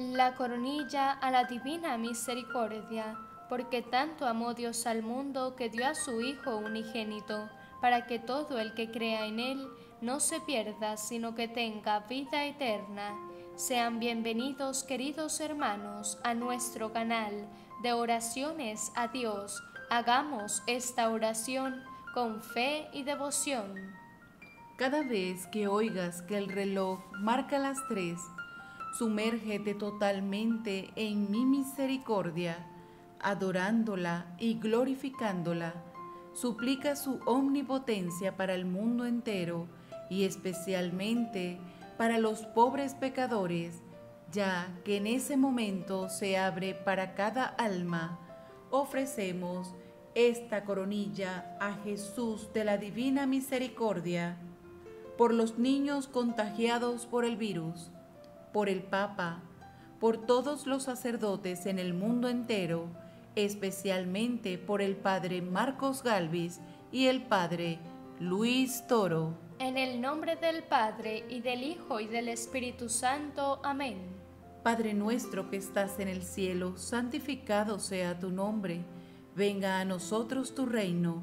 la coronilla a la divina misericordia, porque tanto amó Dios al mundo que dio a su Hijo unigénito, para que todo el que crea en Él no se pierda, sino que tenga vida eterna. Sean bienvenidos, queridos hermanos, a nuestro canal de oraciones a Dios. Hagamos esta oración con fe y devoción. Cada vez que oigas que el reloj marca las tres, sumérgete totalmente en mi misericordia, adorándola y glorificándola. Suplica su omnipotencia para el mundo entero y especialmente para los pobres pecadores, ya que en ese momento se abre para cada alma. Ofrecemos esta coronilla a Jesús de la Divina Misericordia por los niños contagiados por el virus por el Papa, por todos los sacerdotes en el mundo entero, especialmente por el Padre Marcos Galvis y el Padre Luis Toro. En el nombre del Padre y del Hijo y del Espíritu Santo. Amén. Padre nuestro que estás en el cielo, santificado sea tu nombre. Venga a nosotros tu reino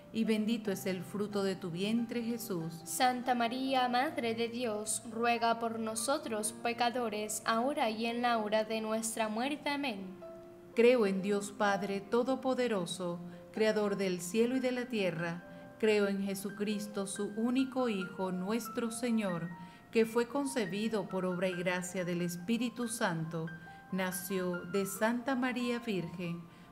y bendito es el fruto de tu vientre Jesús. Santa María, Madre de Dios, ruega por nosotros pecadores, ahora y en la hora de nuestra muerte. Amén. Creo en Dios Padre Todopoderoso, Creador del cielo y de la tierra. Creo en Jesucristo, su único Hijo, nuestro Señor, que fue concebido por obra y gracia del Espíritu Santo, nació de Santa María Virgen,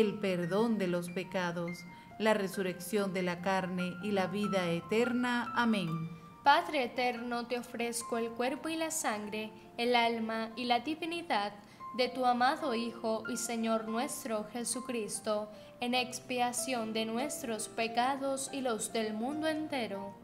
el perdón de los pecados, la resurrección de la carne y la vida eterna. Amén. Padre eterno, te ofrezco el cuerpo y la sangre, el alma y la divinidad de tu amado Hijo y Señor nuestro Jesucristo, en expiación de nuestros pecados y los del mundo entero.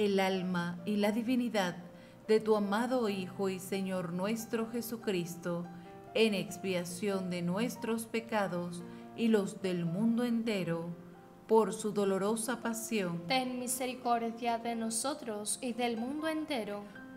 el alma y la divinidad de tu amado Hijo y Señor nuestro Jesucristo, en expiación de nuestros pecados y los del mundo entero, por su dolorosa pasión. Ten misericordia de nosotros y del mundo entero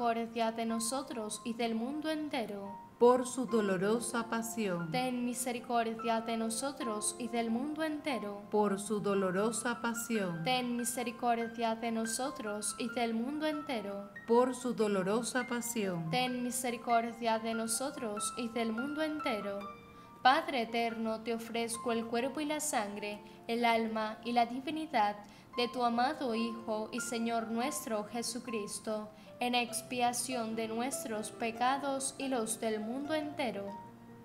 de nosotros y del mundo entero. por su dolorosa pasión, ten misericordia de nosotros y del mundo entero. por su dolorosa pasión, Ten misericordia de nosotros y del mundo entero. por su dolorosa pasión, Ten misericordia de nosotros y del mundo entero. Padre eterno, te ofrezco el cuerpo y la sangre, el alma y la divinidad de tu amado Hijo y Señor nuestro Jesucristo, en expiación de nuestros pecados y los del mundo entero.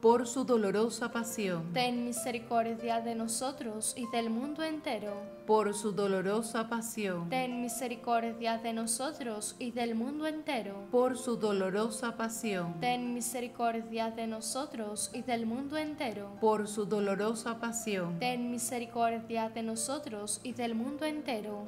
por su dolorosa pasión, Ten misericordia de nosotros y del mundo entero. por su dolorosa pasión, Ten misericordia de nosotros y del mundo entero. por su dolorosa pasión, Ten misericordia de nosotros y del mundo entero. por su dolorosa pasión, Ten misericordia de nosotros y del mundo entero.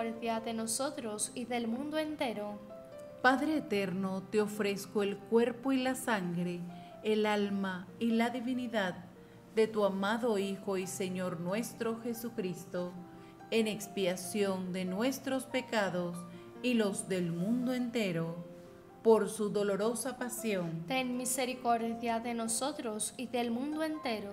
de nosotros y del mundo entero. Padre eterno, te ofrezco el cuerpo y la sangre, el alma y la divinidad de tu amado Hijo y Señor nuestro Jesucristo, en expiación de nuestros pecados y los del mundo entero, por su dolorosa pasión, Ten misericordia de nosotros y del mundo entero.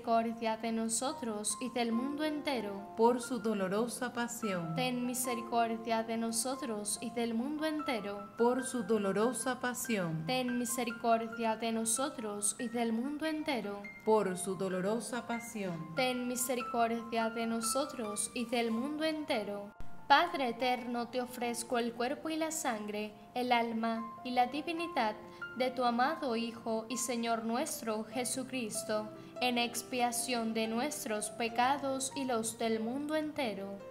de nosotros y del mundo entero. por su dolorosa pasión, Ten misericordia de nosotros y del mundo entero. por su dolorosa pasión, Ten misericordia de nosotros y del mundo entero. por su dolorosa pasión, Ten misericordia de nosotros y del mundo entero. Padre eterno, te ofrezco el cuerpo y la sangre, el alma y la divinidad de tu amado Hijo y Señor nuestro Jesucristo, en expiación de nuestros pecados y los del mundo entero.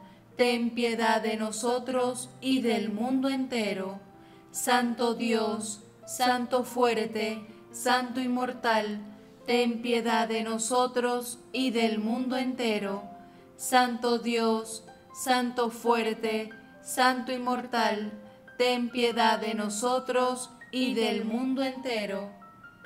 ten piedad de nosotros y del mundo entero. Santo Dios, Santo fuerte, Santo inmortal, ten piedad de nosotros y del mundo entero. Santo Dios, Santo fuerte, Santo inmortal, ten piedad de nosotros y del mundo entero.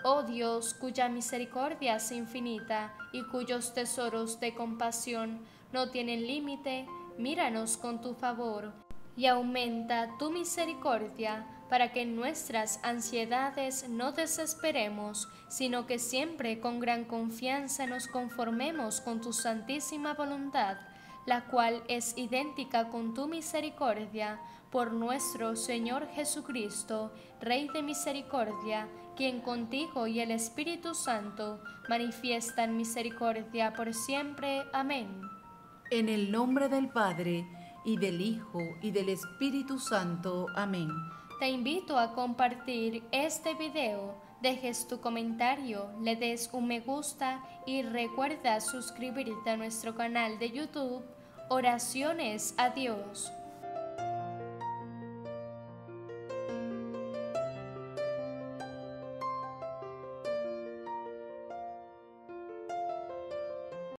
Oh Dios, cuya misericordia es infinita y cuyos tesoros de compasión no tienen límite, míranos con tu favor y aumenta tu misericordia para que en nuestras ansiedades no desesperemos, sino que siempre con gran confianza nos conformemos con tu santísima voluntad, la cual es idéntica con tu misericordia, por nuestro Señor Jesucristo, Rey de misericordia, quien contigo y el Espíritu Santo manifiestan misericordia por siempre. Amén. En el nombre del Padre, y del Hijo, y del Espíritu Santo. Amén. Te invito a compartir este video dejes tu comentario, le des un me gusta y recuerda suscribirte a nuestro canal de YouTube Oraciones a Dios.